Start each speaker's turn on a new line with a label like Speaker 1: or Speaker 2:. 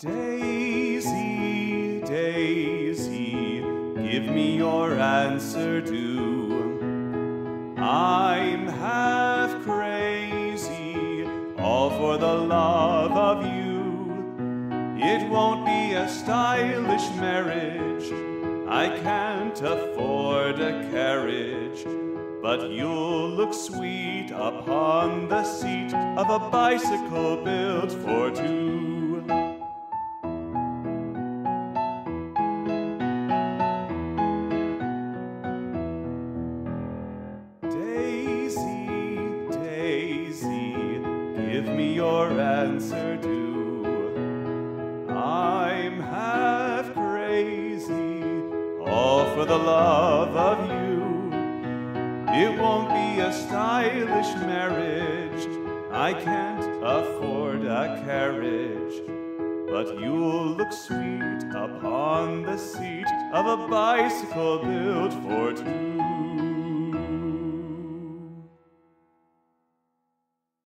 Speaker 1: Daisy, Daisy, give me your answer do. I'm half crazy, all for the love of you. It won't be a stylish marriage, I can't afford a carriage. But you'll look sweet upon the seat of a bicycle built for two. Give me your answer do. I'm half crazy, all for the love of you. It won't be a stylish marriage, I can't afford a carriage. But you'll look sweet upon the seat of a bicycle built for two.